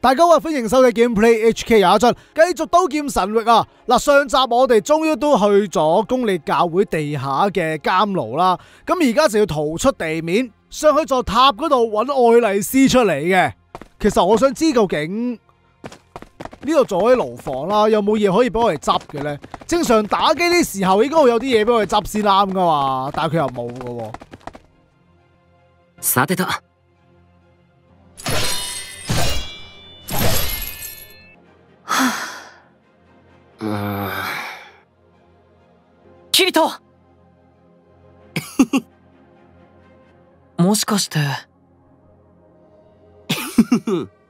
大家好，歡迎收睇 Gameplay HK 廿一進，繼續刀劍神域啊！嗱，上集我哋終於都去咗公理教會地下嘅監牢啦，咁而家就要逃出地面，上去座塔嗰度揾愛麗絲出嚟嘅。其實我想知究竟呢度做喺牢房啦，有冇嘢可以俾我哋執嘅呢？正常打機啲時候應該會有啲嘢俾我哋執先啱噶嘛，但係佢又冇噶。さてとうーんキリトもしかして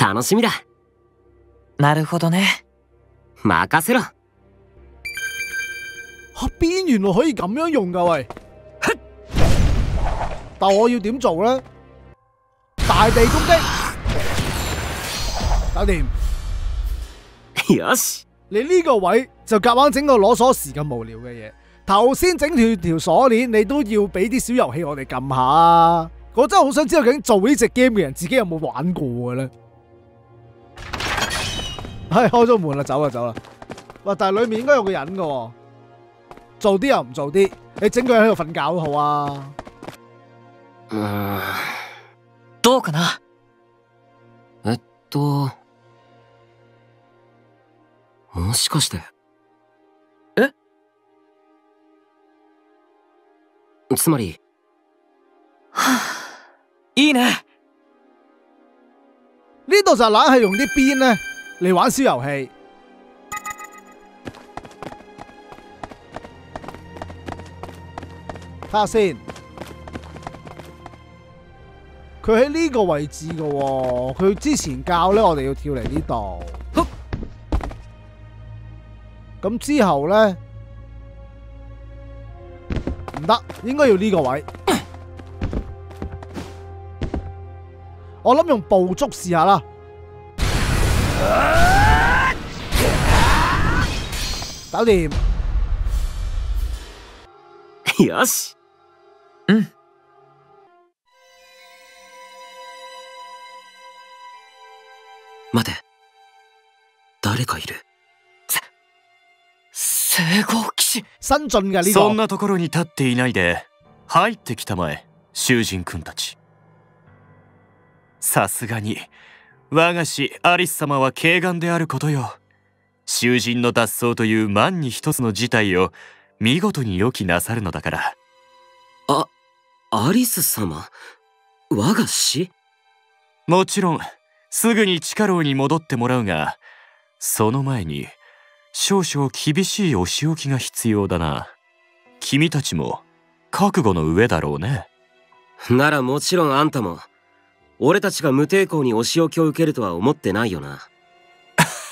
楽しみだなるほどね任せろ吓邊原來可以咁樣用噶喂！但我要點做呢？大地攻擊，搞掂。よし你呢個位就夾硬整個攞鎖匙咁無聊嘅嘢。頭先整斷條鎖鏈，你都要俾啲小遊戲我哋撳下啊！我真係好想知道究竟做呢隻 game 嘅人自己有冇玩過嘅咧？ 係開咗門啦，走啦走啦！喂，但係裏面應該有個人嘅喎，做啲又唔做啲，你整佢喺度瞓覺都好啊！うーんどうかなえっともしかしてえつまりいいね呢度就懶係用啲邊咧 嚟玩小遊戲。睇下先，佢喺呢個位置嘅喎。佢之前教咧，我哋要跳嚟呢度。咁之後咧唔得，應該要呢個位。我諗用捕捉試下啦。搞掂，よし。うん。待て。誰かいる。聖号騎士。新進嘅呢個。そんなところに立っていないで。入ってきたまえ囚人君たち。さすがに我が師アリス様は軽眼であることよ囚人の脱走という万に一つの事態を見事に予期なさるのだから。あアリス様？我が師もちろんすぐに地下牢に戻ってもらうがその前に少々厳しいお仕置きが必要だな。君たちも覚悟の上だろうね。ならもちろんあんたも俺たちが無抵抗にお仕置きを受けるとは思ってないよな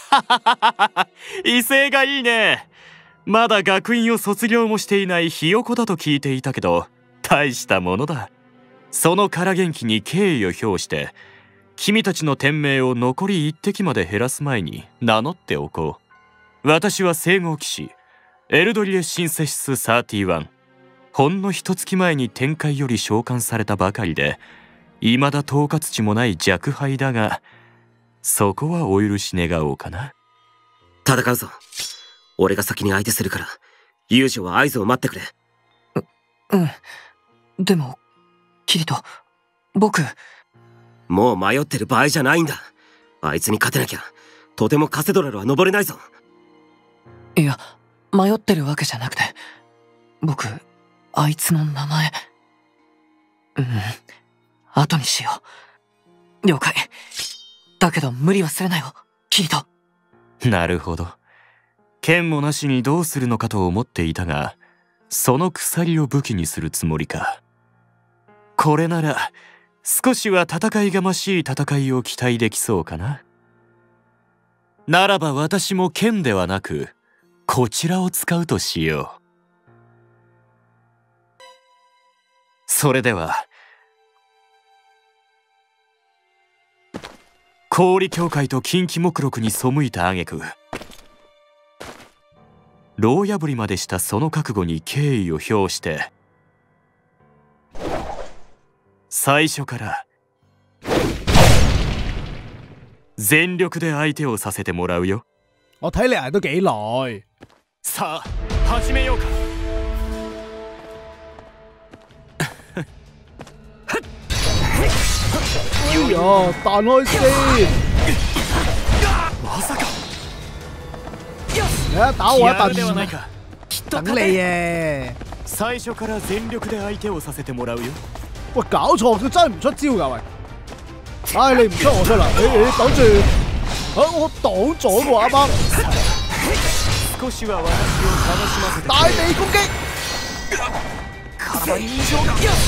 威勢がいいね。まだ学院を卒業もしていないひよこだと聞いていたけど大したものだ。その空元気に敬意を表して君たちの天命を残り一滴まで減らす前に名乗っておこう。私は聖号騎士エルドリエ・シンセシス31ほんの一月前に天界より召喚されたばかりで未だ統括地もない若輩だがそこはお許し願おうかな。戦うぞ。俺が先に相手するから遊女は合図を待ってくれ。うん。でもキリト僕。もう迷ってる場合じゃないんだ。あいつに勝てなきゃとてもカセドラルは登れないぞ。いや迷ってるわけじゃなくて僕あいつの名前。うん。後にしよう。了解だけど無理はするなよ。キリトなるほど。剣もなしにどうするのかと思っていたがその鎖を武器にするつもりか。これなら少しは戦いがましい戦いを期待できそうかな。ならば私も剣ではなくこちらを使うとしよう。それでは氷協会と近畿目録に背いた挙句。牢破りまでしたその覚悟に敬意を表して最初から全力で相手をさせてもらうよ。我睇你幾耐。さあ始めようか哎呀，彈開先，まさか嚟啊，打我一やるではない頓，か等你嘅。最初から全力で相手をさせてもらうよ喂，搞錯，佢真係唔出招㗎喂！唉，你唔出我出啦，你你等住，啊我擋咗喎啱啱，少しは私を楽しませて大地攻擊，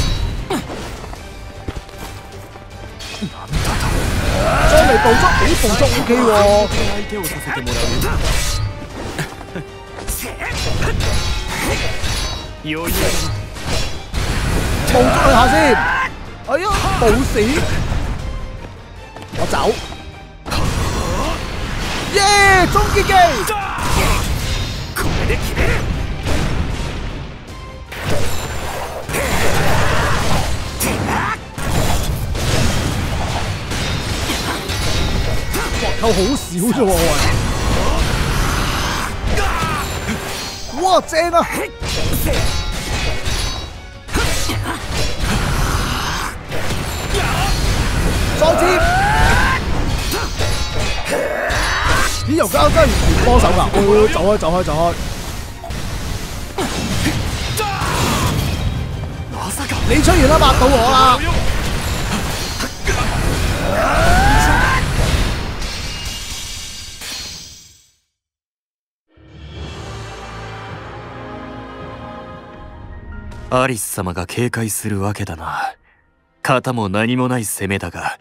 將你捕捉，咦捕捉 O K 喎，相手をさせてもらうよ余裕だ捕捉佢下先，哎呀冇事，我走，耶終結技，扣好少啫喎喂，哇正啊！再接，咦又交真唔幫手㗎？哦，走開走開走開！まさか你出現啦，抹到我啦！ アリス様が警戒するわけだな型も何もない攻めだが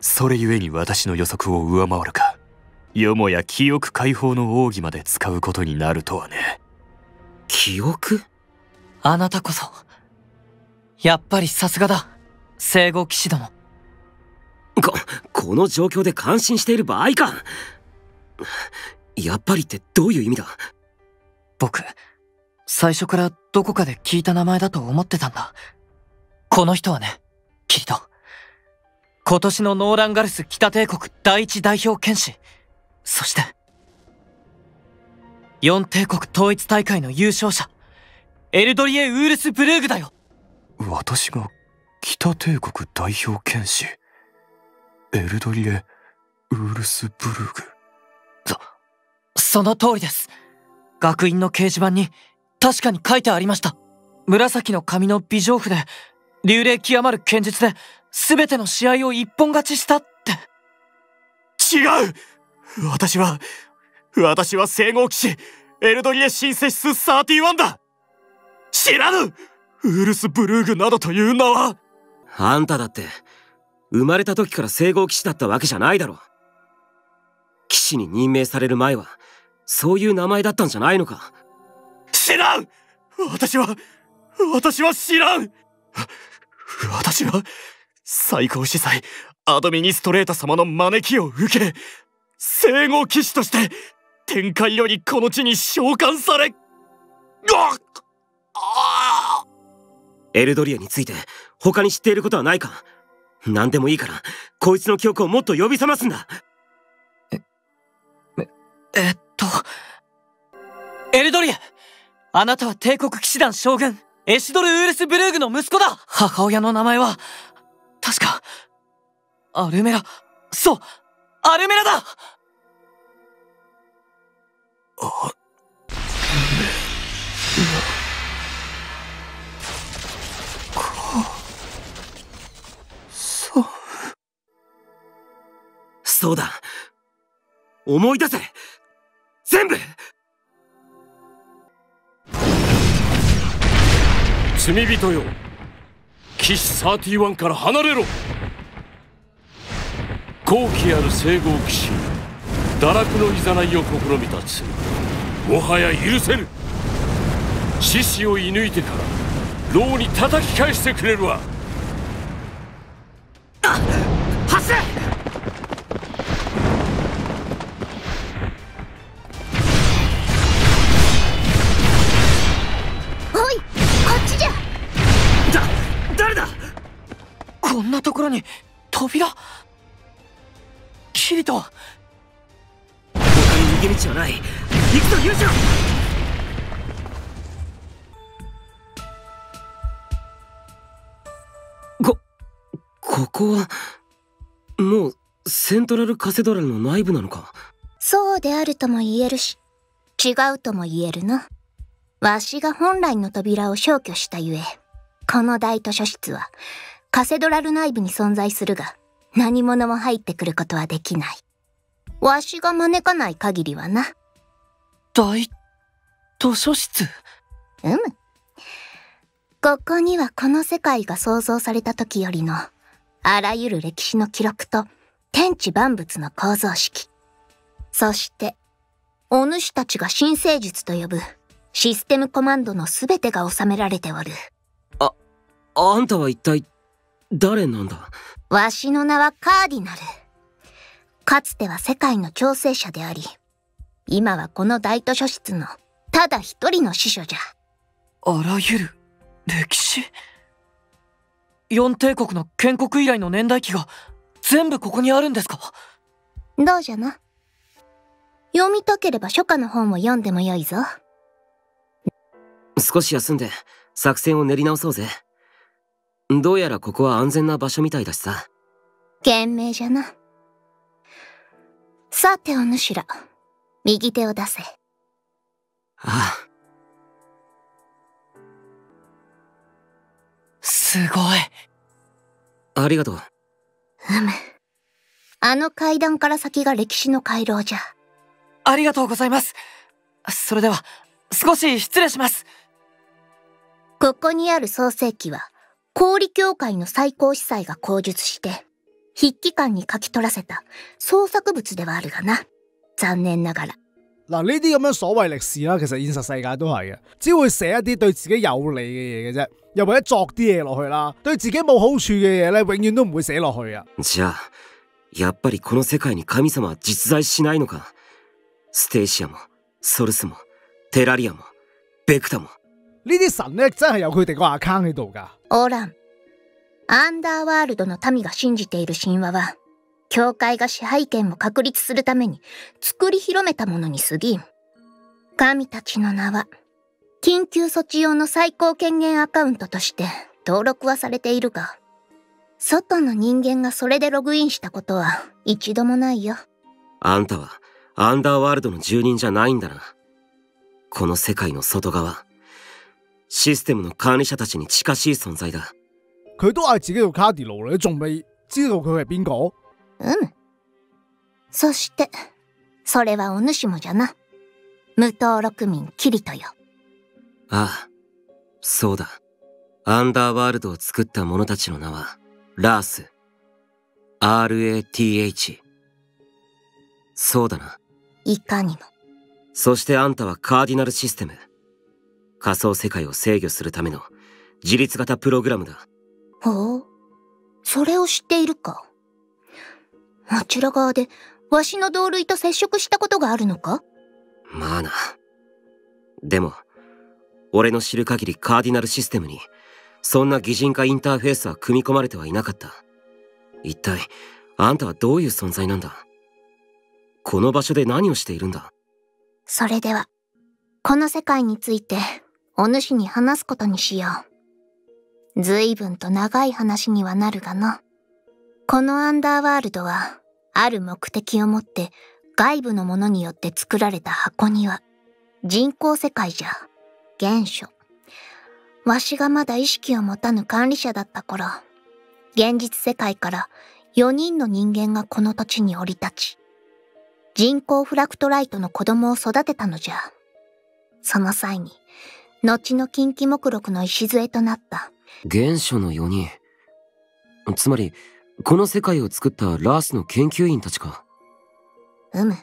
それゆえに私の予測を上回るかよもや記憶解放の奥義まで使うことになるとはね記憶？あなたこそ。やっぱりさすがだ。聖護騎士殿。こ、この状況で感心している場合かやっぱりってどういう意味だ？僕、最初からどこかで聞いた名前だと思ってたんだ。この人はね、キリト。今年のノーランガルス北帝国第一代表剣士。そして、四帝国統一大会の優勝者、エルドリエ・ウールス・ブルーグだよ。私が北帝国代表剣士エルドリエ・ウールスブルーグその通りです。学院の掲示板に確かに書いてありました。紫の髪の美丈夫で、流霊極まる剣術で、全ての試合を一本勝ちしたって。違う私は私は聖号騎士エルドリエ・シンセシス31だ知らぬウールスブルーグなどという名はあんただって、生まれた時から聖号騎士だったわけじゃないだろ。騎士に任命される前は、そういう名前だったんじゃないのか？知らん。私は私は知らん。私は最高司祭アドミニストレータ様の招きを受け聖号騎士として天界よりこの地に召喚されああエルドリアについて、他に知っていることはないか。何でもいいから、こいつの記憶をもっと呼び覚ますんだ。えっと、エルドリエあなたは帝国騎士団将軍、エシドル・ウールス・ブルーグの息子だ。母親の名前は、確か、アルメラ、そうアルメラだ。そう。そうだ。思い出せ。全部。罪人よ。騎士31から離れろ。高貴ある聖号騎士堕落のいざないを試みた罪もはや許せぬ獅子を射抜いてから牢に叩き返してくれるわ。走れ！んなところに扉？キリト。他に逃げ道はない。行くぞ勇者。こここはもうセントラルカセドラルの内部なのか？そうであるとも言えるし、違うとも言えるな。わしが本来の扉を消去したゆえ、この大図書室はカセドラル内部に存在するが、何者も入ってくることはできない。わしが招かない限りはな。大図書室？うむ。ここにはこの世界が創造された時よりの、あらゆる歴史の記録と、天地万物の構造式。そして、お主たちが新生術と呼ぶ、システムコマンドのすべてが収められておる。あんたは一体誰なんだ？わしの名はカーディナル。かつては世界の調整者であり、今はこの大図書室のただ一人の司書じゃ。あらゆる歴史？四帝国の建国以来の年代記が全部ここにあるんですか？どうじゃな？読みたければ初夏の本を読んでもよいぞ。少し休んで作戦を練り直そうぜどうやらここは安全な場所みたいだしさ賢明じゃな。さてお主ら、右手を出せ。あすごいあありがとううむ。あの階段から先が歴史の回廊じゃ。ありがとうございますそれでは少し失礼しますここにある創世記は、氷協会の最高司祭が口述して、筆記官に書き取らせた創作物ではあるがな。残念ながら。嗱，呢啲咁樣所謂歷史啦，其實現實世界都係嘅，只會寫一啲對自己有利嘅嘢嘅啫，又或者作啲嘢落去啦，對自己冇好處嘅嘢咧，永遠都唔會寫落去啊。じゃあやっぱりこの世界に神様は実在しないのか？ステイシアもソルスもテラリアもベクタも呢啲神咧真係有佢哋個 account 喺度㗎。オーラン。アンダーワールドの民が信じている神話は、教会が支配権を確立するために作り広めたものに過ぎん。神たちの名は、緊急措置用の最高権限アカウントとして登録はされているが、外の人間がそれでログインしたことは一度もないよ。あんたはアンダーワールドの住人じゃないんだなこの世界の外側システムの管理者たちに近しい存在だ佢都嗌自己做卡迪奴你仲未知道佢係邊個？うむ。そして、それはお主もじゃな。無登録民キリトよ。ああそうだアンダーワールドを作った者たちの名はラース RATH そうだないかにも。そしてあんたはカーディナルシステム仮想世界を制御するための自立型プログラムだ。ほう？それを知っているか？あちら側で、わしの同類と接触したことがあるのか？まあな。でも俺の知る限りカーディナルシステムにそんな擬人化インターフェースは組み込まれてはいなかった。一体あんたはどういう存在なんだ？この場所で何をしているんだ？それでは、この世界について、お主に話すことにしよう。随分と長い話にはなるがな。このアンダーワールドは、ある目的を持って外部の者によって作られた箱庭。人工世界じゃ。原初。わしがまだ意識を持たぬ管理者だった頃、現実世界から4人の人間がこの土地に降り立ち、人工フラクトライトの子供を育てたのじゃ。その際に、後の近畿目録の礎となった。原初の4人つまりこの世界を作ったラースの研究員たちかうむ。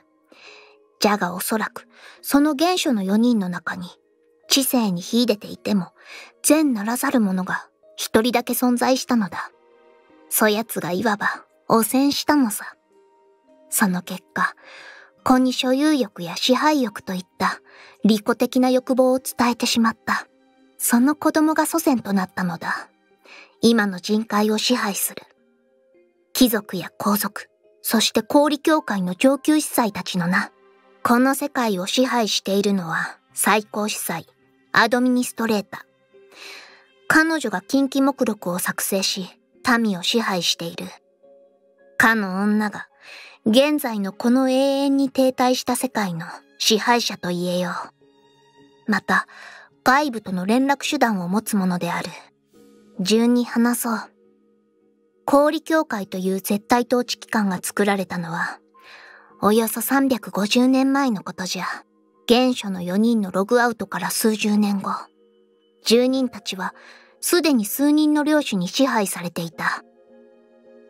じゃがおそらく、その原初の4人の中に、知性に秀でていても、善ならざる者が一人だけ存在したのだ。そやつがいわば汚染したのさ。その結果、子に所有欲や支配欲といった利己的な欲望を伝えてしまった。その子供が祖先となったのだ。今の人海を支配する。貴族や皇族、そして氷協会の上級司祭たちのな。この世界を支配しているのは最高司祭、アドミニストレータ。彼女が近畿目録を作成し、民を支配している。かの女が、現在のこの永遠に停滞した世界の支配者と言えよう。また、外部との連絡手段を持つものである。順に話そう。氷協会という絶対統治機関が作られたのは、およそ350年前のことじゃ。原初の4人のログアウトから数十年後、住人たちはすでに数人の領主に支配されていた。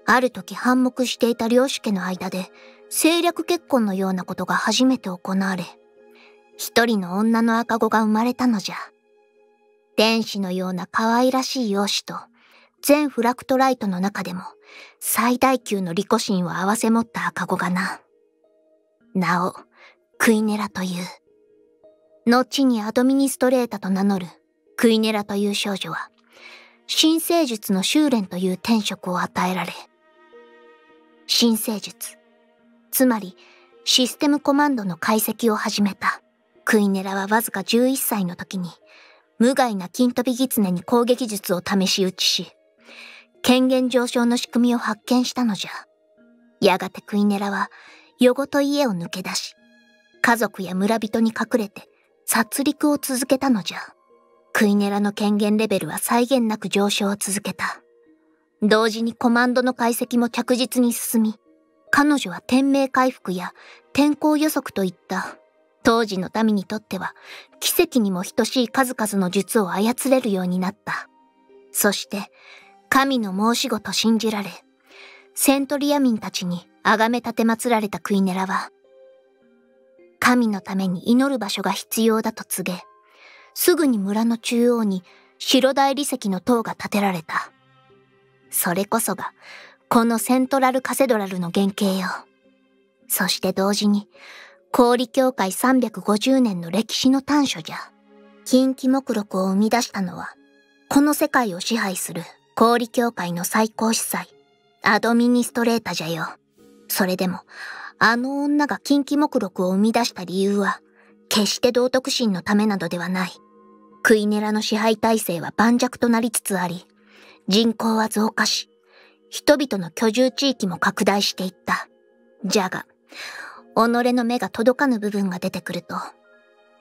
ある時反目していた領主家の間で政略結婚のようなことが初めて行われ、一人の女の赤子が生まれたのじゃ。天使のような可愛らしい容姿と、全フラクトライトの中でも最大級の利己心を併せ持った赤子がな。なお、クイネラという。後にアドミニストレータと名乗るクイネラという少女は、新生術の修練という天職を与えられ、新生術、つまりシステムコマンドの解析を始めた。クイネラはわずか11歳の時に、無害な金飛び狐に攻撃術を試し撃ちし、権限上昇の仕組みを発見したのじゃ。やがてクイネラは、夜ごと家を抜け出し、家族や村人に隠れて殺戮を続けたのじゃ。クイネラの権限レベルは際限なく上昇を続けた。同時にコマンドの解析も着実に進み、彼女は天命回復や天候予測といった当時の民にとっては奇跡にも等しい数々の術を操れるようになった。そして神の申し子と信じられ、セントリア民たちに崇め立て祀られたクイネラは、神のために祈る場所が必要だと告げ、すぐに村の中央に白大理石の塔が建てられた。それこそが、このセントラルカセドラルの原型よ。そして同時に、氷協会350年の歴史の短所じゃ。近畿目録を生み出したのは、この世界を支配する氷協会の最高司祭、アドミニストレータじゃよ。それでも、あの女が近畿目録を生み出した理由は、決して道徳心のためなどではない。クイネラの支配体制は盤石となりつつあり、人口は増加し、人々の居住地域も拡大していった。じゃが、己の目が届かぬ部分が出てくると、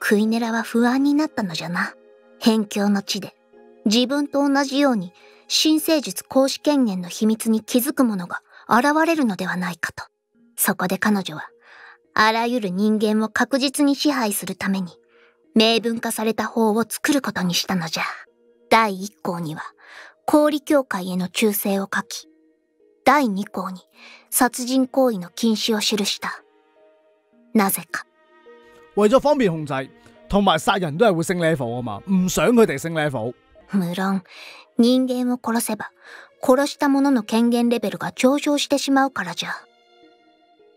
クイネラは不安になったのじゃな。辺境の地で、自分と同じように、新生術行使権限の秘密に気づく者が現れるのではないかと。そこで彼女は、あらゆる人間を確実に支配するために、明文化された法を作ることにしたのじゃ。第一項には、氷協会への忠誠を書き、第二項に殺人行為の禁止を記した。なぜか。為咗方便控制，同埋殺人都係會升 level 啊嘛，唔想佢哋升 level。無論、人間を殺せば、殺した者の権限レベルが上昇してしまうからじゃ。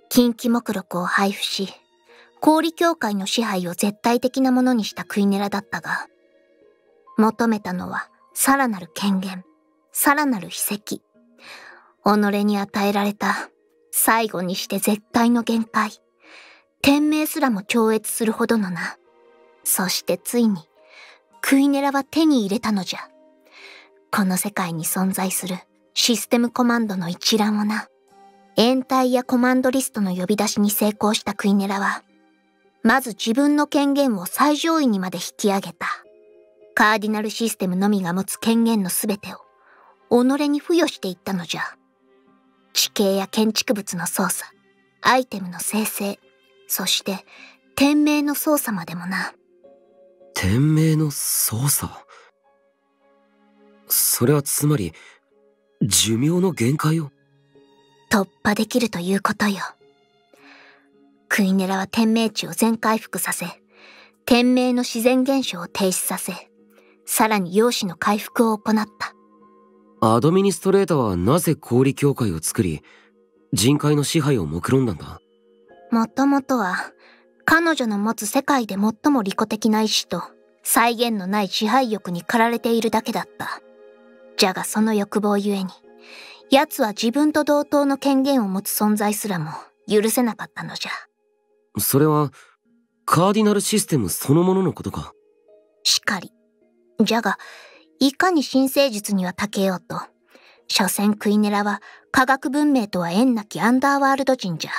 近畿目録を配布し、氷協会の支配を絶対的なものにしたクイネラだったが、求めたのはさらなる権限、さらなる秘跡。己に与えられた最後にして絶対の限界。天命すらも超越するほどのな。そしてついに、クイネラは手に入れたのじゃ。この世界に存在するシステムコマンドの一覧をな。延滞やコマンドリストの呼び出しに成功したクイネラは、まず自分の権限を最上位にまで引き上げた。カーディナルシステムのみが持つ権限のすべてを、己に付与していったのじゃ。地形や建築物の操作、アイテムの生成、そして、天命の操作までもな。天命の操作？それはつまり、寿命の限界を？突破できるということよ。クイネラは天命値を全回復させ、天命の自然現象を停止させ、さらに容姿の回復を行った。アドミニストレータはなぜ氷協会を作り、人海の支配を目論んだんだ？もともとは、彼女の持つ世界で最も利己的な意志と、再現のない支配欲に駆られているだけだった。じゃがその欲望ゆえに、奴は自分と同等の権限を持つ存在すらも許せなかったのじゃ。それは、カーディナルシステムそのもののことか？しかり。じゃが、いかに新生術には長けようと、所詮クイネラは科学文明とは縁なきアンダーワールド人じゃ。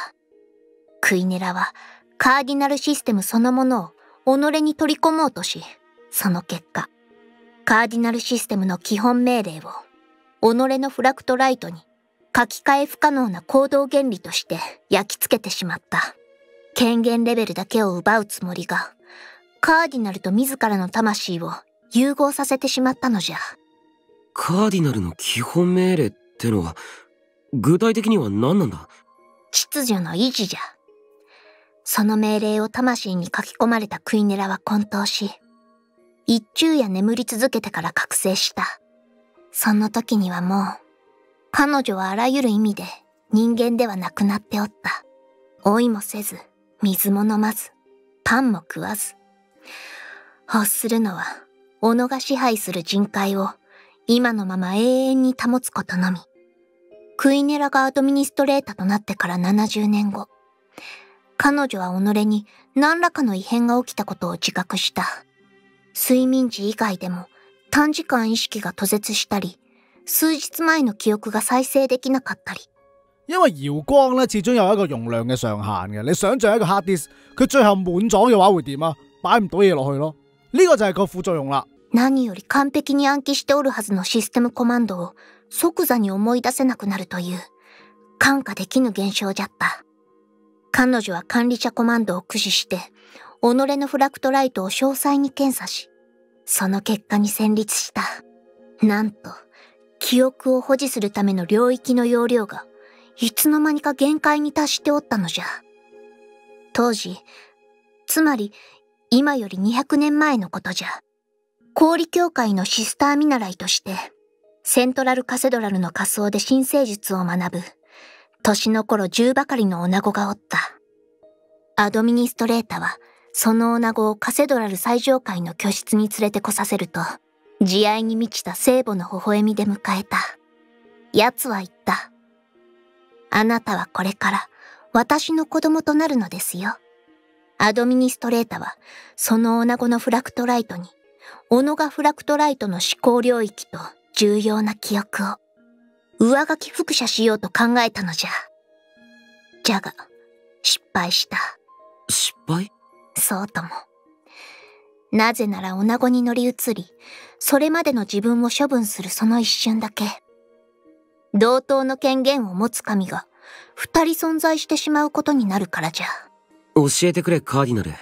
クイネラはカーディナルシステムそのものを己に取り込もうとし、その結果、カーディナルシステムの基本命令を、己のフラクトライトに書き換え不可能な行動原理として焼き付けてしまった。権限レベルだけを奪うつもりが、カーディナルと自らの魂を融合させてしまったのじゃ。カーディナルの基本命令ってのは、具体的には何なんだ？秩序の維持じゃ。その命令を魂に書き込まれたクイネラは混沌し、一昼夜眠り続けてから覚醒した。その時にはもう、彼女はあらゆる意味で人間ではなくなっておった。老いもせず、水も飲まず、パンも食わず。欲するのは、己が支配する人海を今のまま永遠に保つことのみ。クイネラがアドミニストレータとなってから70年後、彼女は己に何らかの異変が起きたことを自覚した。睡眠時以外でも短時間意識が途絶したり、數日前の記憶が再生できなかったり。因為搖光咧，始終有一個容量嘅上限嘅。你想象一個 hard disk，佢最後滿咗嘅話會點啊？擺唔到嘢落去咯。呢、個就係個副作用啦。何より完璧に暗記しておるはずのシステムコマンドを即座に思い出せなくなるという、感化できぬ現象じゃった。彼女は管理者コマンドを駆使して、己のフラクトライトを詳細に検査し、その結果に戦慄した。なんと、記憶を保持するための領域の容量が、いつの間にか限界に達しておったのじゃ。当時、つまり、今より200年前のことじゃ。氷協会のシスター見習いとして、セントラルカセドラルの仮想で新生術を学ぶ、年の頃10ばかりの女子がおった。アドミニストレータは、その女子をカセドラル最上階の居室に連れてこさせると、慈愛に満ちた聖母の微笑みで迎えた。奴は言った。あなたはこれから私の子供となるのですよ。アドミニストレータは、その女子のフラクトライトに、オノガフラクトライトの思考領域と重要な記憶を上書き複写しようと考えたのじゃ。じゃが、失敗した。失敗？そうとも。なぜなら女子に乗り移り、それまでの自分を処分するその一瞬だけ、同等の権限を持つ神が二人存在してしまうことになるからじゃ。教えてくれ、カーディナル。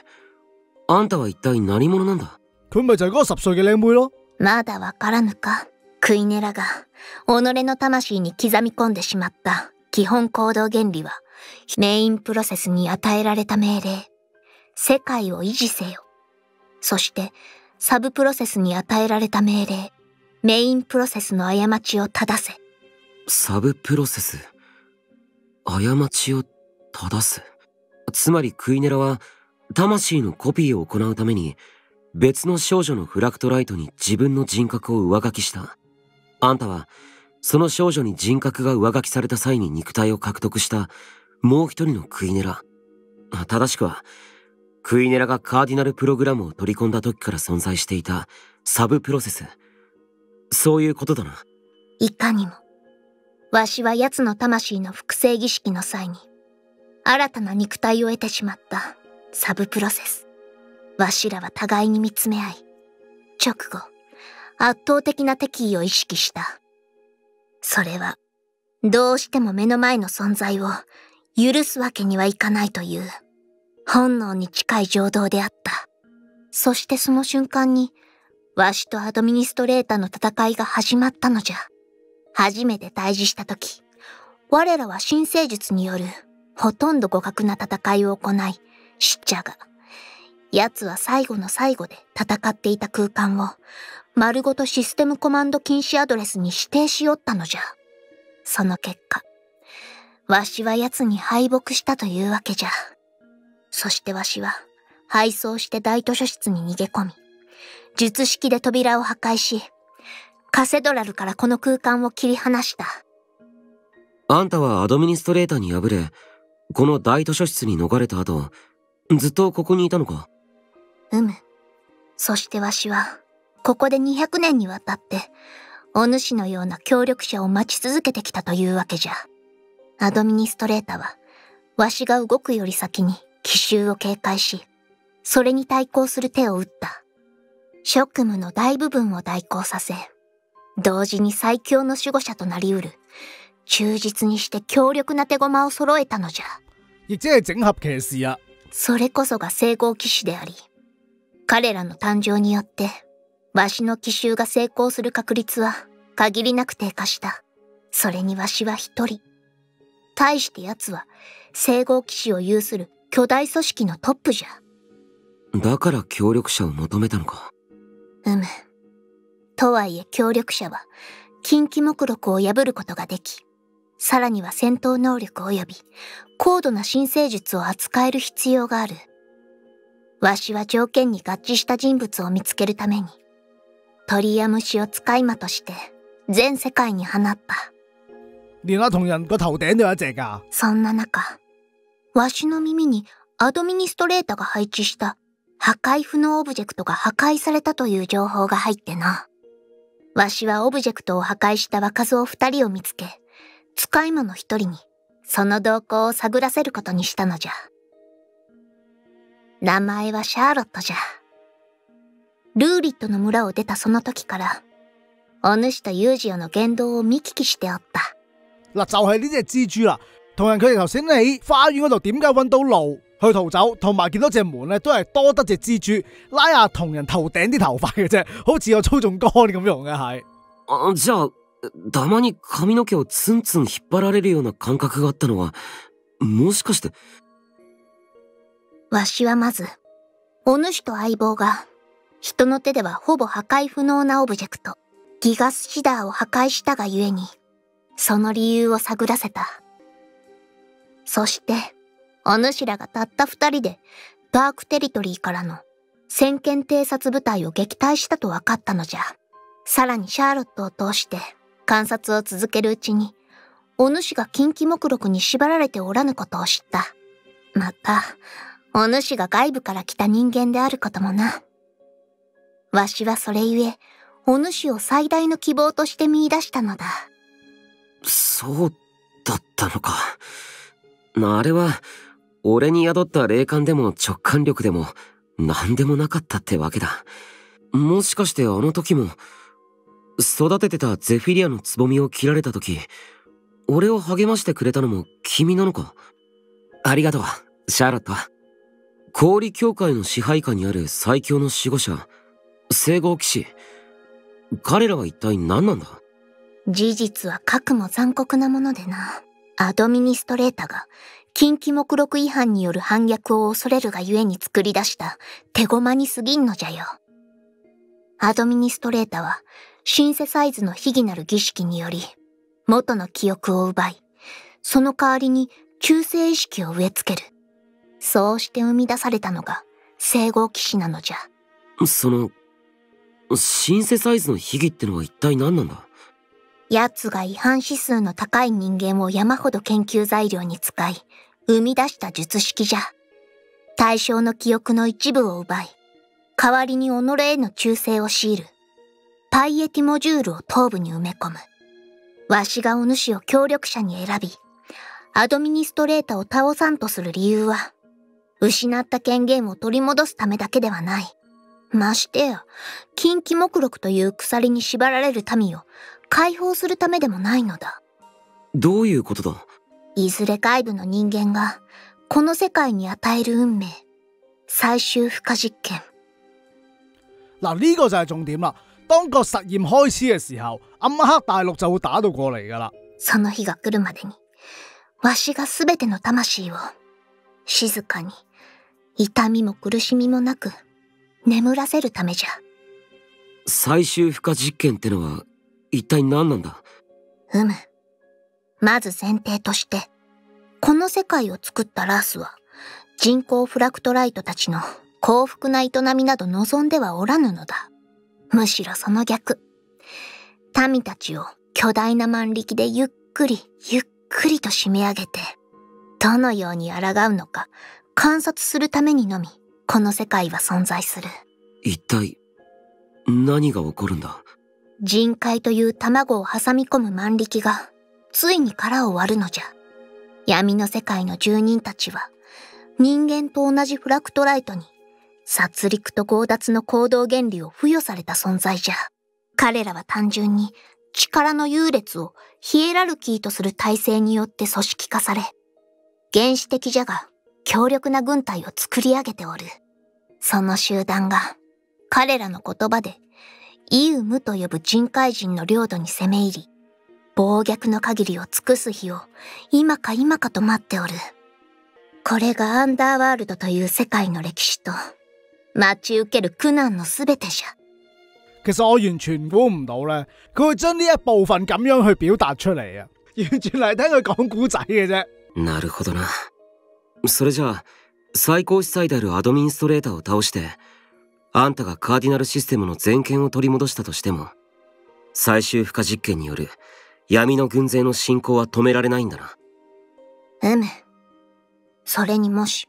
あんたは一体何者なんだ？佢咪就係嗰個十歲嘅靚妹咯。まだわからぬか。クイネラが、己の魂に刻み込んでしまった基本行動原理は、メインプロセスに与えられた命令。世界を維持せよ。そして、サブプロセスに与えられた命令。メインプロセスの過ちを正せ。サブプロセス？過ちを正す？つまりクイネラは、魂のコピーを行うために、別の少女のフラクトライトに自分の人格を上書きした。あんたは、その少女に人格が上書きされた際に肉体を獲得した、もう一人のクイネラ。正しくは、クイネラがカーディナルプログラムを取り込んだ時から存在していたサブプロセス。そういうことだな。いかにも。わしは奴の魂の複製儀式の際に、新たな肉体を得てしまったサブプロセス。わしらは互いに見つめ合い、直後、圧倒的な敵意を意識した。それは、どうしても目の前の存在を許すわけにはいかないという、本能に近い情動であった。そしてその瞬間に、わしとアドミニストレーターの戦いが始まったのじゃ。初めて対峙した時、我らは新生術によるほとんど互角な戦いを行い、知っちゃが、奴は最後の最後で戦っていた空間を、丸ごとシステムコマンド禁止アドレスに指定しよったのじゃ。その結果、わしは奴に敗北したというわけじゃ。そしてわしは、敗走して大図書室に逃げ込み、術式で扉を破壊し、カセドラルからこの空間を切り離した。あんたはアドミニストレーターに敗れ、この大図書室に逃れた後、ずっとここにいたのか？うむ。そしてわしは、ここで200年にわたって、お主のような協力者を待ち続けてきたというわけじゃ。アドミニストレータは、わしが動くより先に奇襲を警戒し、それに対抗する手を打った。職務の大部分を代行させ、同時に最強の守護者となり得る、忠実にして強力な手駒を揃えたのじゃ。亦即係整合騎士啊。それこそが聖号騎士であり、彼らの誕生によって、わしの奇襲が成功する確率は限りなく低下した。それにわしは一人。対して奴は、聖号騎士を有する巨大組織のトップじゃ。だから協力者を求めたのか。うむ。とはいえ協力者は、近畿目録を破ることができ、さらには戦闘能力及び高度な新生術を扱える必要がある。わしは条件に合致した人物を見つけるために、鳥や虫を使い魔として全世界に放った。同人個頭頂都有一隻㗎。そんな中、わしの耳にアドミニストレータが配置した破壊不能オブジェクトが破壊されたという情報が入ってな。わしはオブジェクトを破壊した若造二人を見つけ、使い魔の一人にその動向を探らせることにしたのじゃ。名前はシャーロットじゃ。ルーリットの村を出たその時から、お主とユージオの言動を見聞きしておった。嗱，就係呢只蜘蛛啦。同人佢哋頭先喺花園嗰度點解揾到路去逃走，同埋見到隻門咧，都係多得隻蜘蛛拉下同人頭頂啲頭髮嘅啫，好似個操縱杆咁用嘅係。あじゃあ、たまに髪の毛をツンツン引っ張られるような感覚があったのは、もしかして、わしはまず、お主と相棒が、人の手ではほぼ破壊不能なオブジェクト、ギガスシダーを破壊したがゆえに、その理由を探らせた。そして、お主らがたった二人で、ダークテリトリーからの先見偵察部隊を撃退したと分かったのじゃ。さらにシャーロットを通して観察を続けるうちに、お主が近畿目録に縛られておらぬことを知った。また、お主が外部から来た人間であることもな。わしはそれゆえ、お主を最大の希望として見出したのだ。そうだったのか。あれは、俺に宿った霊感でも直感力でも何でもなかったってわけだ。もしかしてあの時も、育ててたゼフィリアのつぼみを切られた時、俺を励ましてくれたのも君なのか？ありがとう、シャーロット。氷協会の支配下にある最強の守護者、聖号騎士。彼らは一体何なんだ？事実は核も残酷なものでな。アドミニストレータが、近畿目録違反による反逆を恐れるがゆえに作り出した手駒に過ぎんのじゃよ。アドミニストレータは、シンセサイズの秘儀なる儀式により、元の記憶を奪い、その代わりに中性意識を植え付ける。そうして生み出されたのが、聖号騎士なのじゃ。その、シンセサイズの秘技ってのは一体何なんだ？奴が違反指数の高い人間を山ほど研究材料に使い、生み出した術式じゃ。対象の記憶の一部を奪い、代わりに己への忠誠を強いる。パイエティモジュールを頭部に埋め込む。わしがお主を協力者に選び、アドミニストレータを倒さんとする理由は、失った権限を取り戻すためだけではない。ましてや、近畿目録という鎖に縛られる民を解放するためでもないのだ。どういうことだ？いずれ外部の人間が、この世界に與える運命、最終負荷実験。嗱，呢個就係重點啦。當個實驗開始嘅時候，暗黑大陸就會打到過嚟㗎啦。その日が来るまでに、わしがすべての魂を、静かに、痛みも苦しみもなく、眠らせるためじゃ。最終負荷実験ってのは一体何なんだ？うむ。まず前提として、この世界を作ったラースは、人工フラクトライトたちの幸福な営みなど望んではおらぬのだ。むしろその逆。民たちを巨大な万力でゆっくりゆっくりと締め上げて、どのように抗うのか観察するためにのみ、この世界は存在する。一体、何が起こるんだ？人海という卵を挟み込む万力が、ついに殻を割るのじゃ。闇の世界の住人たちは、人間と同じフラクトライトに、殺戮と強奪の行動原理を付与された存在じゃ。彼らは単純に、力の優劣をヒエラルキーとする体制によって組織化され、原始的じゃが、強力な軍隊を作り上げておる。その集団が、彼らの言葉で、イウムと呼ぶ人海人の領土に攻め入り、暴虐の限りを尽くす日を今か今かと待っておる。これがアンダーワールドという世界の歴史と、待ち受ける苦難のすべてじゃ。其實我完全估唔到咧，佢會將呢一部分咁樣去表達出嚟啊！完全係聽佢講古仔嘅啫。なるほどな。それじゃあ、最高司祭であるアドミンストレーターを倒して、あんたがカーディナルシステムの全権を取り戻したとしても、最終負荷実験による闇の軍勢の進行は止められないんだな。うむ。それにもし、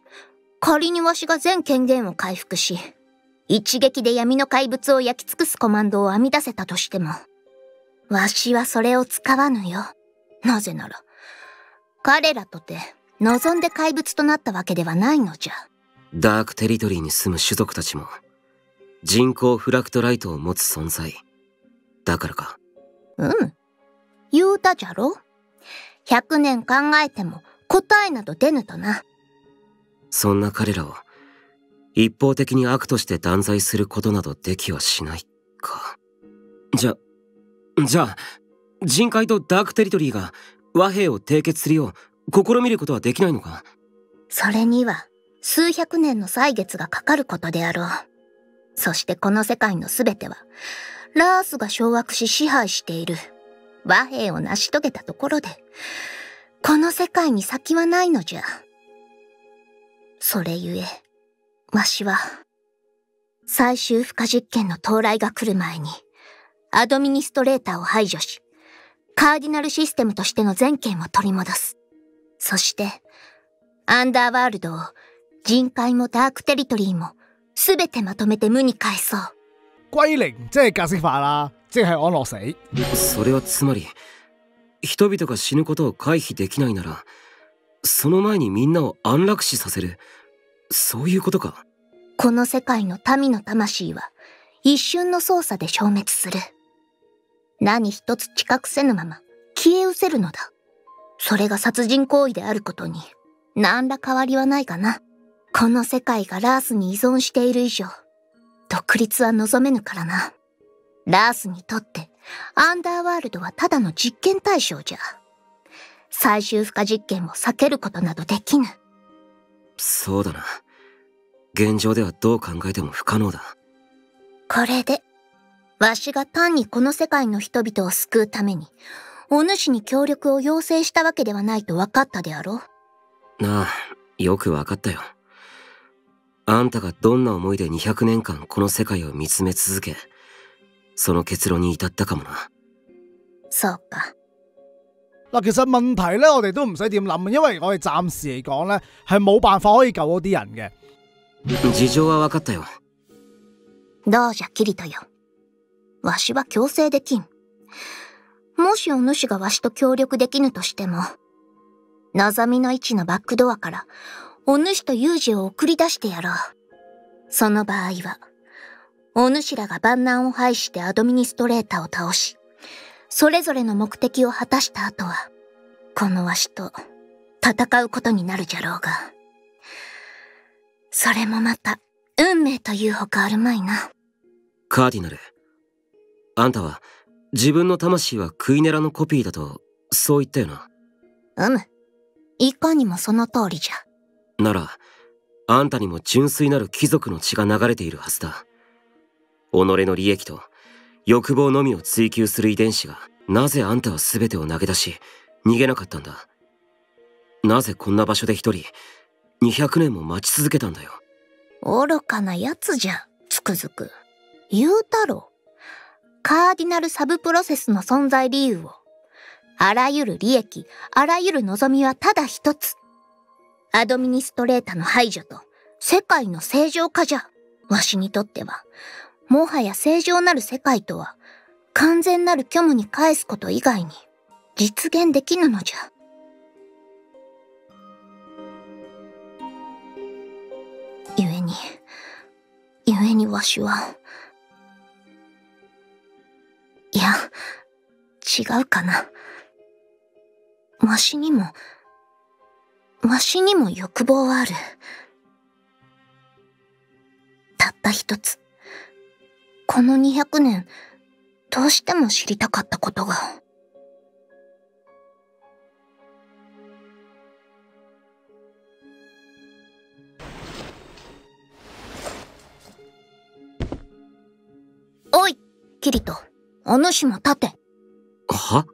仮にわしが全権限を回復し、一撃で闇の怪物を焼き尽くすコマンドを編み出せたとしても、わしはそれを使わぬよ。なぜなら、彼らとて望んで怪物となったわけではないのじゃ。ダークテリトリーに住む種族たちも、人工フラクトライトを持つ存在。だからか。うん。言うたじゃろ百年考えても答えなど出ぬとな。そんな彼らを、一方的に悪として断罪することなどできはしないか。じゃ、じゃあ、人海とダークテリトリーが和平を締結するよう試みることはできないのか？それには数百年の歳月がかかることであろう。そしてこの世界のすべては、ラースが掌握し支配している和平を成し遂げたところで、この世界に先はないのじゃ。それゆえ、わしは、最終負荷実験の到来が来る前に、アドミニストレーターを排除し、カーディナルシステムとしての全権を取り戻す。そして、アンダーワールドを人海もダークテリトリーもすべてまとめて無に返そう。歸零即係格式化啦，即係安樂死。それはつまり、人々が死ぬことを回避できないなら、その前にみんなを安楽死させる。そういうことか。この世界の民の魂は一瞬の操作で消滅する。何一つ知覚せぬまま消え失せるのだ。それが殺人行為であることに何ら変わりはないかな。この世界がラースに依存している以上、独立は望めぬからな。ラースにとってアンダーワールドはただの実験対象じゃ。最終負荷実験を避けることなどできぬ。そうだな。現状ではどう考えても不可能だ。これで、わしが単にこの世界の人々を救うために、お主に協力を要請したわけではないと分かったであろう。なあ、よくわかったよ。あんたがどんな思いで200年間この世界を見つめ続け、その結論に至ったかもな。そうか。嗱，其實問題咧，我哋都唔使點諗，因為我哋暫時嚟講咧係冇辦法可以救嗰啲人嘅。事情はわかったよ。どうじゃ、キリトよ。わしは強制できん。もしお主がわしと協力できぬとしても、望みの位置のバックドアから、お主とユージを送り出してやろう。その場合は、お主らが万難を排してアドミニストレーターを倒し、それぞれの目的を果たした後は、このわしと戦うことになるじゃろうが。それもまた、運命というほかあるまいな。カーディナル。あんたは自分の魂はクイネラのコピーだと、そう言ったよな。うむ。いかにもその通りじゃ。なら、あんたにも純粋なる貴族の血が流れているはずだ。己の利益と欲望のみを追求する遺伝子が、なぜあんたは全てを投げ出し、逃げなかったんだ。なぜこんな場所で一人、200年も待ち続けたんだよ。愚かなやつじゃ、つくづく。言うたろ。カーディナルサブプロセスの存在理由を、あらゆる利益、あらゆる望みはただ一つ。アドミニストレータの排除と世界の正常化じゃ。わしにとっては、もはや正常なる世界とは、完全なる虚無に返すこと以外に実現できぬのじゃ。故に、故にわしは、違うかな。わしにも、わしにも欲望はある。たった一つ。この200年、どうしても知りたかったことが。おい、キリト。お主も立て。は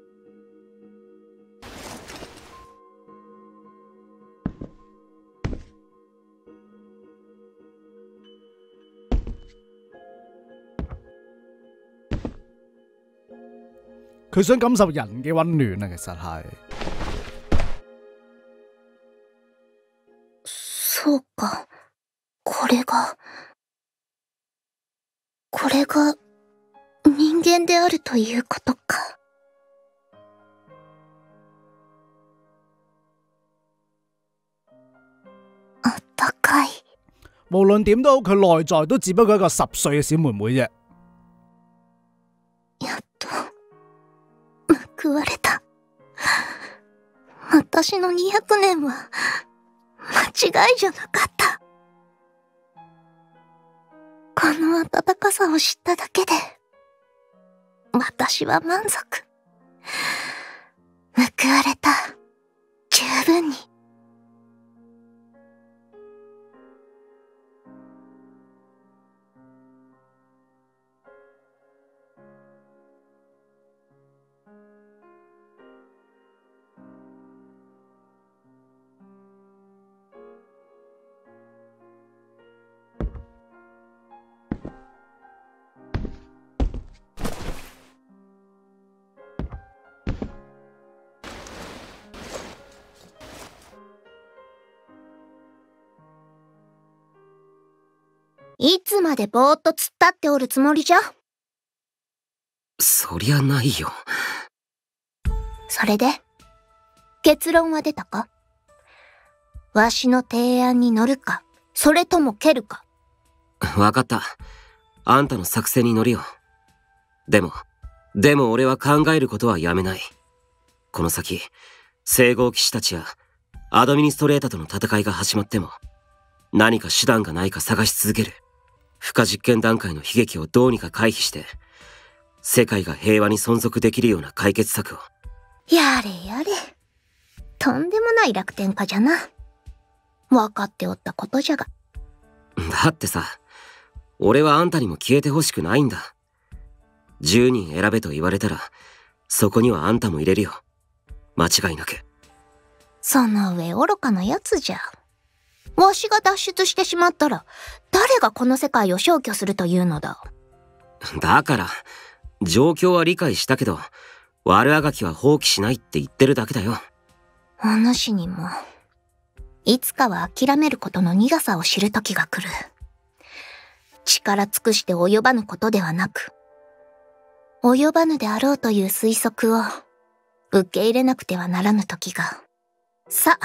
佢想感受人嘅温暖啊，其實係。そうか。これが、これが人間であるということか。ったかい。無論點都好，佢內在都只不過一個十歲嘅小妹妹啫。やっと、報われた。私の200年は、間違いじゃなかった。この温かさを知っただけで、私は満足。報われた。十分に。いつまでぼーっと突っ立っておるつもりじゃ？そりゃないよ。それで、結論は出たか？わしの提案に乗るか、それとも蹴るか？わかった。あんたの作戦に乗るよ。でも、でも俺は考えることはやめない。この先、聖号騎士たちやアドミニストレータとの戦いが始まっても、何か手段がないか探し続ける。不可実験段階の悲劇をどうにか回避して、世界が平和に存続できるような解決策を。やれやれ。とんでもない楽天家じゃな。わかっておったことじゃが。だってさ、俺はあんたにも消えてほしくないんだ。10人選べと言われたら、そこにはあんたも入れるよ。間違いなく。その上愚かなやつじゃ。わしが脱出してしまったら、誰がこの世界を消去するというのだ？だから、状況は理解したけど、悪あがきは放棄しないって言ってるだけだよ。お主にも、いつかは諦めることの苦さを知る時が来る。力尽くして及ばぬことではなく、及ばぬであろうという推測を受け入れなくてはならぬ時が。さ、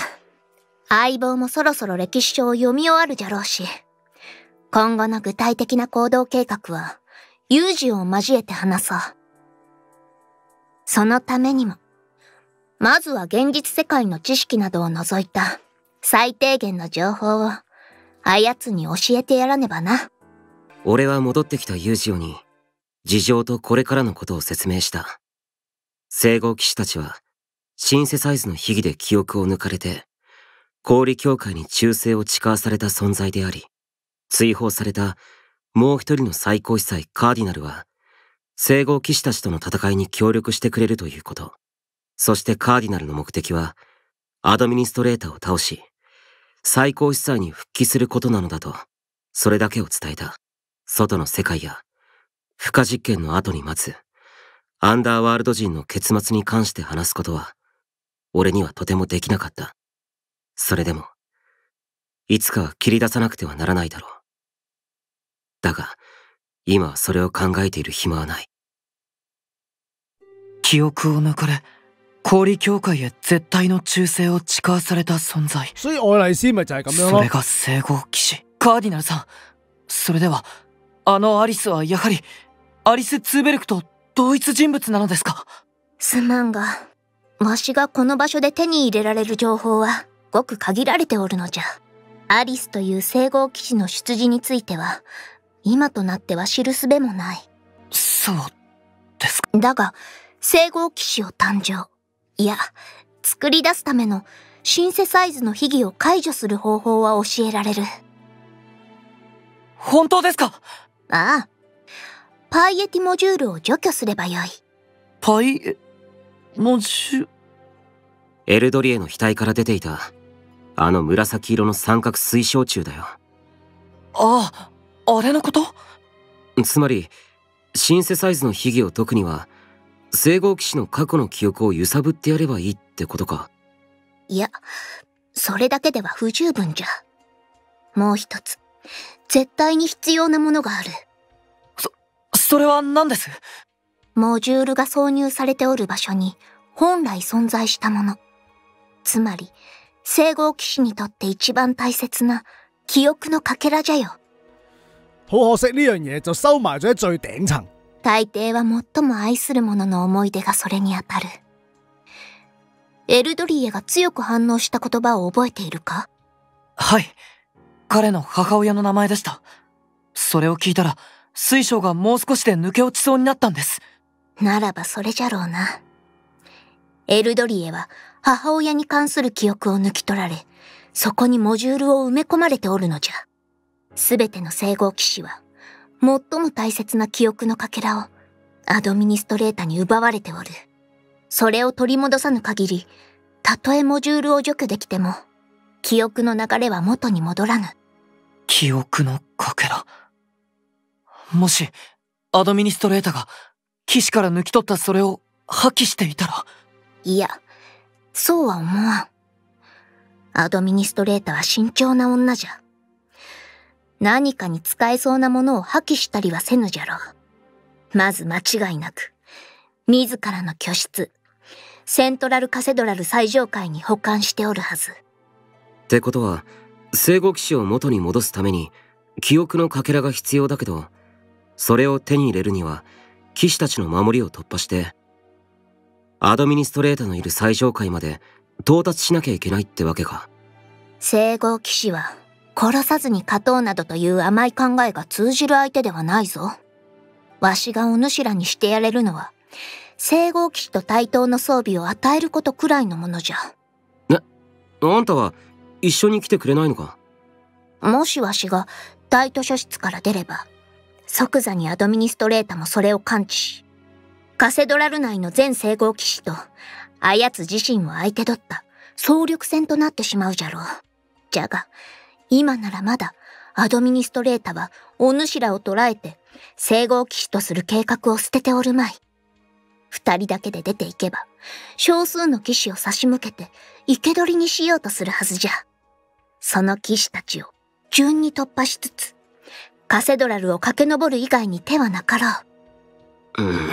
相棒もそろそろ歴史書を読み終わるじゃろうし、今後の具体的な行動計画は、有事を交えて話そう。そのためにも、まずは現実世界の知識などを除いた最低限の情報をあやつに教えてやらねばな。俺は戻ってきたユージオに、事情とこれからのことを説明した。聖号騎士たちは、シンセサイズの秘技で記憶を抜かれて、氷協会に忠誠を誓わされた存在であり、追放されたもう一人の最高司祭カーディナルは、聖号騎士たちとの戦いに協力してくれるということ。そしてカーディナルの目的は、アドミニストレーターを倒し、最高司祭に復帰することなのだと、それだけを伝えた。外の世界や、負荷実験の後に待つアンダーワールド人の結末に関して話すことは、俺にはとてもできなかった。それでも、いつかは切り出さなくてはならないだろう。だが、今はそれを考えている暇はない。記憶を抜かれ氷協会へ絶対の忠誠を誓わされた存在所以愛麗絲咪就係咁樣咯それ。が聖号騎士カーディナルさんそれではあのアリスはやはりアリス・ツーベルクと同一人物なのですか？すまんが、わしがこの場所で手に入れられる情報は、ごく限られておるのじゃ。アリスという聖号騎士の出自については、今となっては知るすべもない。そうですかだが、聖号騎士を誕生。いや、作り出すためのシンセサイズの秘技を解除する方法は教えられる。本当ですかああ。パイエティモジュールを除去すればよい。パイエモジュエルドリエの額から出ていた、あの紫色の三角水晶柱だよ。あああれのこと？つまり、シンセサイズの秘技を解くには、聖号騎士の過去の記憶を揺さぶってやればいいってことか。いや、それだけでは不十分じゃ。もう一つ、絶対に必要なものがある。それは何です？モジュールが挿入されておる場所に本来存在したもの。つまり、聖号騎士にとって一番大切な記憶のかけらじゃよ。好可惜呢樣嘢就收埋咗喺最頂層。大抵は最も愛する者の思い出がそれにあたる。エルドリエが強く反応した言葉を覚えているか？はい彼の母親の名前でしたそれを聞いたら水晶がもう少しで抜け落ちそうになったんですならばそれじゃろうな。エルドリエは母親に関する記憶を抜き取られ、そこにモジュールを埋め込まれておるのじゃ。すべての聖号騎士は、最も大切な記憶のかけらをアドミニストレータに奪われておる。それを取り戻さぬ限り、たとえモジュールを除去できても、記憶の流れは元に戻らぬ。記憶のかけら？もしアドミニストレータが騎士から抜き取ったそれを破棄していたら？いや、そうは思わん。アドミニストレータは慎重な女じゃ。何かに使えそうなものを破棄したりはせぬじゃろう。まず間違いなく、自らの居室、セントラルカセドラル最上階に保管しておるはず。ってことは、聖号騎士を元に戻すために、記憶のかけらが必要だけど、それを手に入れるには、騎士たちの守りを突破して、アドミニストレータのいる最上階まで到達しなきゃいけないってわけか。聖号騎士は、殺さずに勝とうなどという甘い考えが通じる相手ではないぞ。わしがお主らにしてやれるのは、聖号騎士と対等の装備を与えることくらいのものじゃ。あんたは一緒に来てくれないのか？もしわしが大図書室から出れば、即座にアドミニストレータもそれを感知し、カセドラル内の全聖号騎士と、あやつ自身を相手取った総力戦となってしまうじゃろう。じゃが、今ならまだ、アドミニストレータはお主らを捕らえて、聖号騎士とする計画を捨てておるまい。二人だけで出ていけば、少数の騎士を差し向けて、生け捕りにしようとするはずじゃ。その騎士たちを順に突破しつつ、カセドラルを駆け上る以外に手はなかろうん。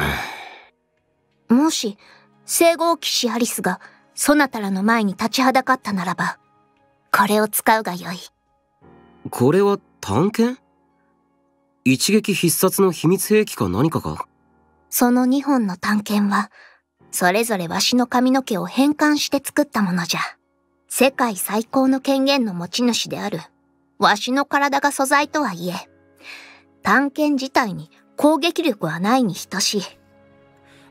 う。もし、聖号騎士アリスがそなたらの前に立ちはだかったならば、これを使うがよい。これは探検？一撃必殺の秘密兵器か何かか？その2本の探検は、それぞれわしの髪の毛を変換して作ったものじゃ。世界最高の権限の持ち主である、わしの体が素材とはいえ、探検自體に攻擊力はないに等しい。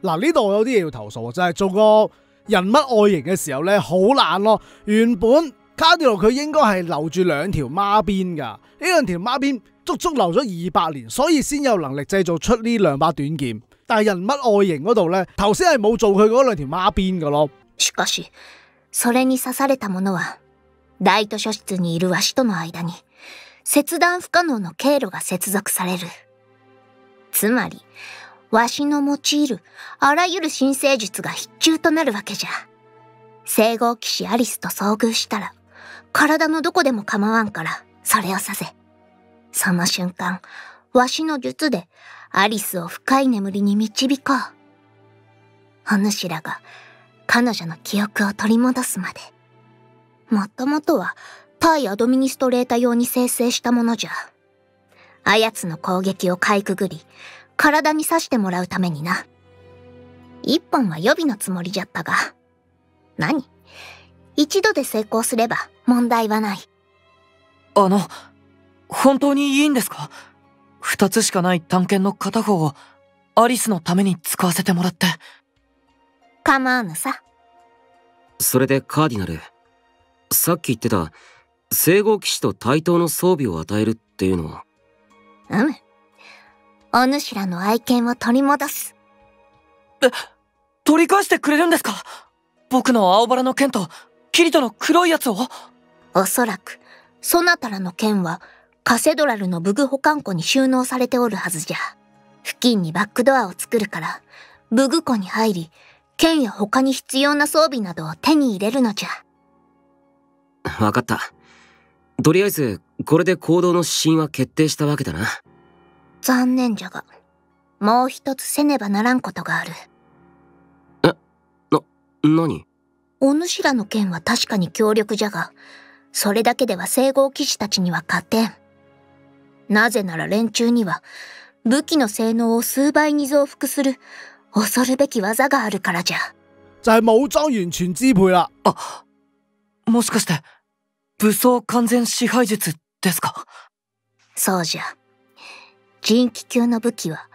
嗱呢度我有啲嘢要投訴，就係、做個人物外形嘅時候咧，好懶咯。原本卡迪路佢應該係留住兩條孖邊㗎，呢兩條孖邊足足留咗二百年，所以先有能力製造出呢兩把短劍。但係人物外形嗰度咧，頭先係冇做佢嗰兩條孖邊㗎咯。しかし、それに刺された者は、大図書室にいるわしとの間に、切断不可能の経路が接続される。つまり、わしの用いるあらゆる新生術が必中となるわけじゃ。聖号騎士アリスと遭遇したら、体のどこでも構わんから、それをさせ。その瞬間、わしの術でアリスを深い眠りに導こう。お主らが彼女の記憶を取り戻すまで。もともとは対アドミニストレータ用に生成したものじゃ。あやつの攻撃をかいくぐり、体に刺してもらうためにな。一本は予備のつもりじゃったが。何？一度で成功すれば問題はない。あの、本当にいいんですか？二つしかない探検の片方をアリスのために使わせてもらって。構わぬさ。それでカーディナルさっき言ってた聖号騎士と対等の装備を与えるっていうのは？うむ。お主らの愛犬を取り戻す。取り返してくれるんですか？僕の青バラの剣とキリトの黒いやつを？おそらく、そなたらの剣は、カセドラルの武具保管庫に収納されておるはずじゃ。付近にバックドアを作るから、武具庫に入り、剣や他に必要な装備などを手に入れるのじゃ。わかったとりあえずこれで行動の指針は決定したわけだな残念じゃが、もう一つせねばならんことがある。何？お主らの剣は確かに強力じゃが、それだけでは聖号騎士たちには勝てん。なぜなら連中には、武器の性能を数倍に増幅する、恐るべき技があるからじゃ。就係武裝完全支配啦。もしかして、武装完全支配術ですか？そうじゃ。人気級の武器は、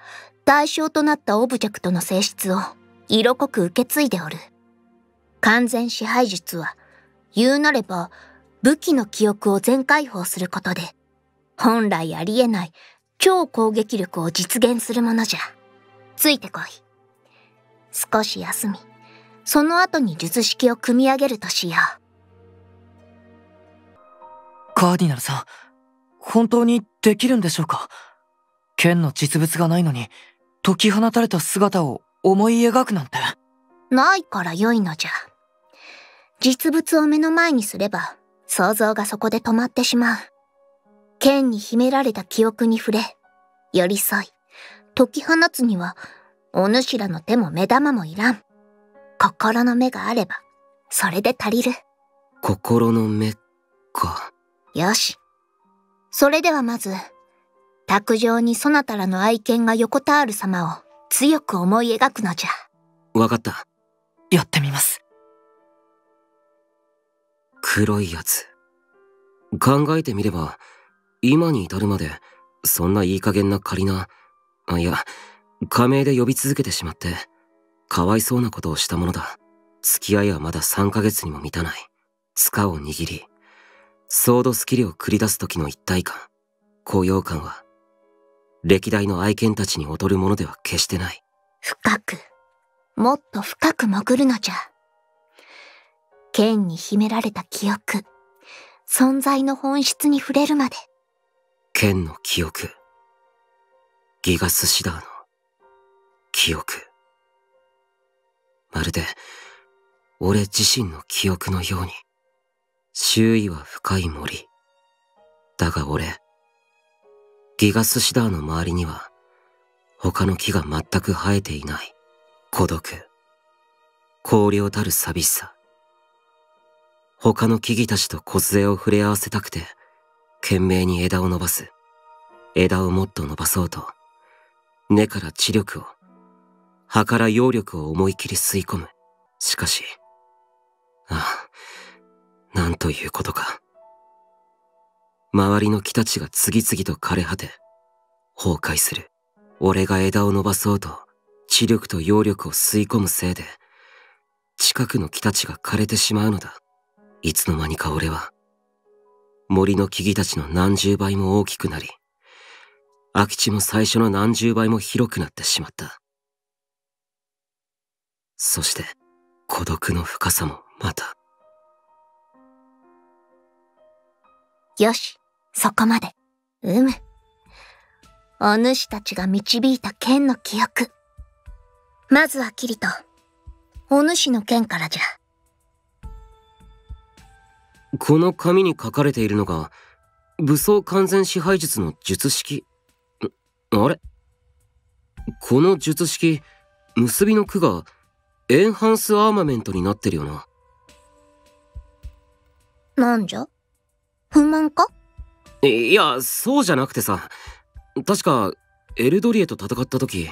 対象となったオブジェクトの性質を色濃く受け継いでおる。完全支配術は、言うなれば、武器の記憶を全解放することで、本来ありえない超攻撃力を実現するものじゃ。ついてこい。少し休み、その後に術式を組み上げるとしよう。カーディナルさん、本当にできるんでしょうか？剣の実物がないのに、解き放たれた姿を思い描くなんて。ないから良いのじゃ。実物を目の前にすれば、想像がそこで止まってしまう。剣に秘められた記憶に触れ、寄り添い、解き放つには、お主らの手も目玉もいらん。心の目があれば、それで足りる。心の目かよし。それではまず、卓上にそなたらの愛犬が横たわる様を強く思い描くのじゃ。わかったやってみます。黒いやつ。考えてみれば今に至るまでそんないい加減な仮なあいや仮名で呼び続けてしまってかわいそうなことをしたものだ。付き合いはまだ3ヶ月にも満たない。塚を握りソードスキルを繰り出す時の一体感。高揚感は歴代の愛犬たちに劣るものでは決してない。深く、もっと深く潜るのじゃ。剣に秘められた記憶、存在の本質に触れるまで。剣の記憶。ギガスシダーの記憶。まるで俺自身の記憶のように。周囲は深い森。だが俺ギガスシダーの周りには他の木が全く生えていない孤独。荒涼たる寂しさ。他の木々たちと梢を触れ合わせたくて懸命に枝を伸ばす。枝をもっと伸ばそうと根から知力を葉から葉力を思い切り吸い込む。しかしああなんということか。周りの木たちが次々と枯れ果て崩壊する。俺が枝を伸ばそうと知力と葉力を吸い込むせいで近くの木たちが枯れてしまうのだ。いつの間にか俺は森の木々たちの何十倍も大きくなり空き地も最初の何十倍も広くなってしまったそして孤独の深さもまたよし、そこまで。うむ。お主たちが導いた剣の記憶。まずはキリト、お主の剣からじゃ。この紙に書かれているのが武装完全支配術の術式。んあれ？この術式結びの句がエンハンスアーマメントになってるよな。なんじゃ？不満か？いやそうじゃなくてさ。確かエルドリエと戦った時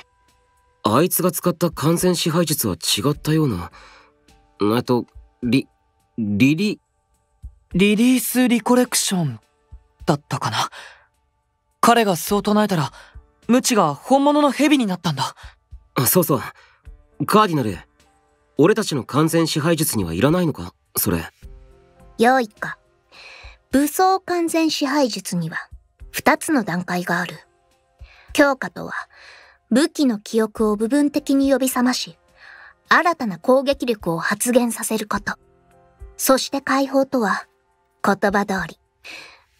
あいつが使った完全支配術は違ったような。あとリリリリリースリコレクションだったかな？彼がそう唱えたら無知が本物の蛇になったんだあそうそうカーディナル俺たちの完全支配術にはいらないのか？それよいか。武装完全支配術には二つの段階がある。強化とは武器の記憶を部分的に呼び覚まし、新たな攻撃力を発現させること。そして解放とは言葉通り、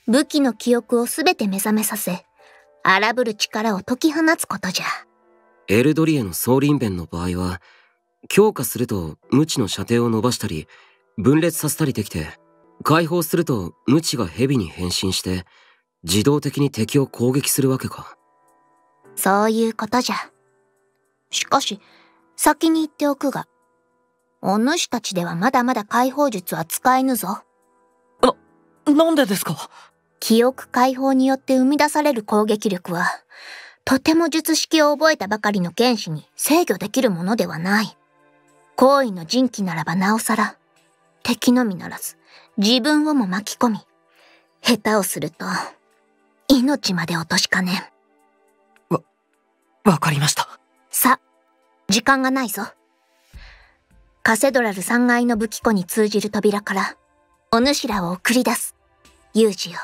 武器の記憶をすべて目覚めさせ、荒ぶる力を解き放つことじゃ。エルドリエの総輪弁の場合は強化すると無知の射程を伸ばしたり分裂させたりできて解放すると無知が蛇に変身して自動的に敵を攻撃するわけかそういうことじゃ。しかし、先に言っておくが、お主たちではまだまだ解放術は使えぬぞ。なんでですか？記憶解放によって生み出される攻撃力は、とても術式を覚えたばかりの剣士に制御できるものではない。行為の人気ならばなおさら、敵のみならず自分をも巻き込み、下手をすると、命まで落としかねん。わかりましたさ、時間がないぞ。カセドラル3階の武器庫に通じる扉から、お主らを送り出す。ユージよ。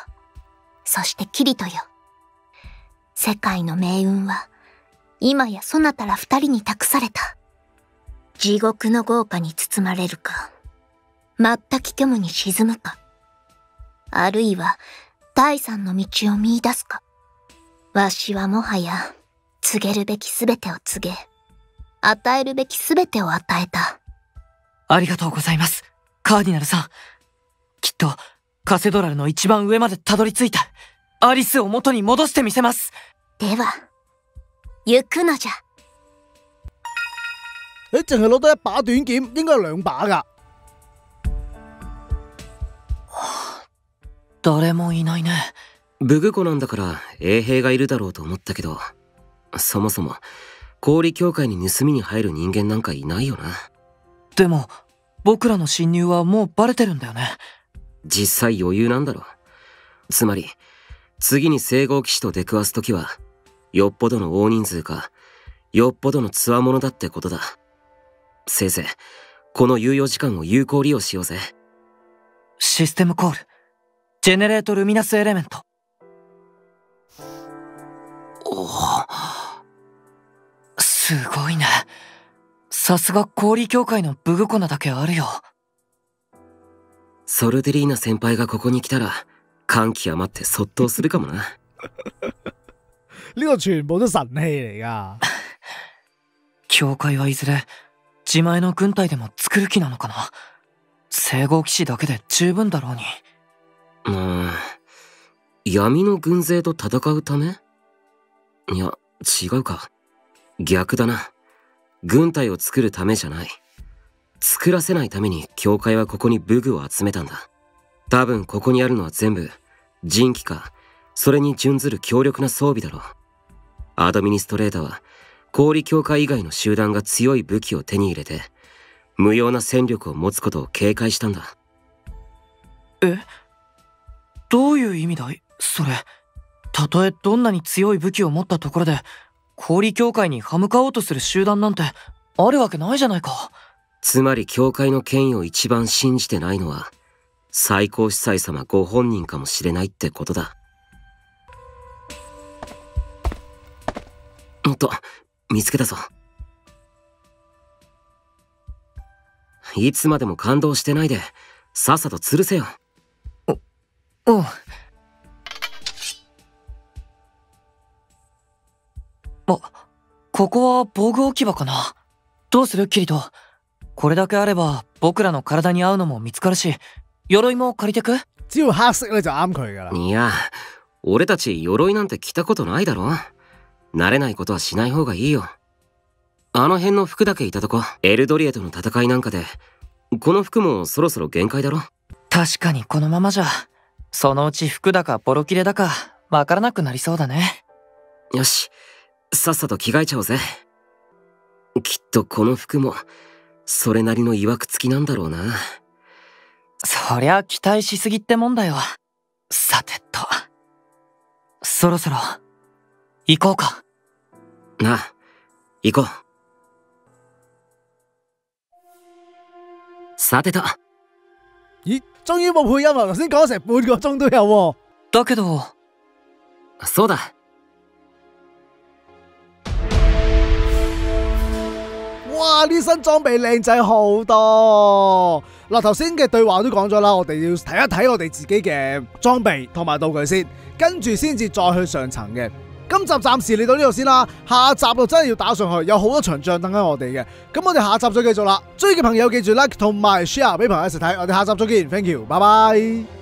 そしてキリトよ。世界の命運は、今やそなたら二人に託された。地獄の豪華に包まれるか、全き虚無に沈むか、あるいは第三の道を見出すか。わしはもはや、告げるべきすべてを告げ、与えるべきすべてを与えた。ありがとうございますカーディナルさんきっとカセドラルの一番上までたどり着いてアリスを元に戻してみせます。では、行くのじゃ。誒，淨係攞到一把短劍，應該有兩把㗎。誰もいないね武具庫なんだから衛兵がいるだろうと思ったけどそもそも氷協会に盗みに入る人間なんかいないよなでも僕らの侵入はもうバレてるんだよね実際余裕なんだろつまり次に聖号騎士と出くわす時はよっぽどの大人数かよっぽどの強者だってことだ。せいぜいこの猶予時間を有効利用しようぜ。システムコール。ジェネレートルミナスエレメント。おおすごいね。さすが氷協会の武具庫なだけあるよ。ソルデリーナ先輩がここに来たら感極まってそっとするかもな。呢個全部都神器嚟㗎。教会はいずれ自前の軍隊でも作る気なのかな？聖号騎士だけで十分だろうに。うん闇の軍勢と戦うため？いや違うか。逆だな。軍隊を作るためじゃない作らせないために教会はここに武具を集めたんだ。多分ここにあるのは全部人機か。それに準ずる強力な装備だろう。アドミニストレーターは氷教会以外の集団が強い武器を手に入れて無用な戦力を持つことを警戒したんだ。え？どういう意味だい？それ。たとえどんなに強い武器を持ったところで氷協会に歯向かおうとする集団なんてあるわけないじゃないか。つまり教会の権威を一番信じてないのは最高司祭様ご本人かもしれないってことだ。おっと見つけたぞ。いつまでも感動してないでさっさと吊るせよ。おお。うここは防具置き場かな？どうする？キリト。これだけあれば僕らの体に合うのも見つかるし、鎧も借りてく？只要黑色咧就啱佢噶啦。いや、俺たち鎧なんて着たことないだろ慣れないことはしない方がいいよ。あの辺の服だけいたとこ、エルドリエとの戦いなんかで、この服もそろそろ限界だろ確かにこのままじゃ、そのうち服だかボロ切れだか、わからなくなりそうだね。よし、さっさと着替えちゃおうぜ。きっとこの服も、それなりの曰く付きなんだろうな。そりゃ期待しすぎってもんだよ。さてと。そろそろ、行こうか。なあ、行こう。さてと、咦，終於冇配音啦！頭先講咗成半個鐘都有喎。だけど、そうだ。哇！呢身裝備靚仔好多。嗱，頭先嘅對話都講咗啦，我哋要睇一睇我哋自己嘅裝備同埋道具先，跟住先至再去上層嘅。今集暫時嚟到呢度先啦，下集就真係要打上去，有好多場仗等緊我哋嘅。咁我哋下集再繼續啦。追嘅朋友記住 like 同埋 share 俾朋友一齊睇，我哋下集再見，thank you，拜拜。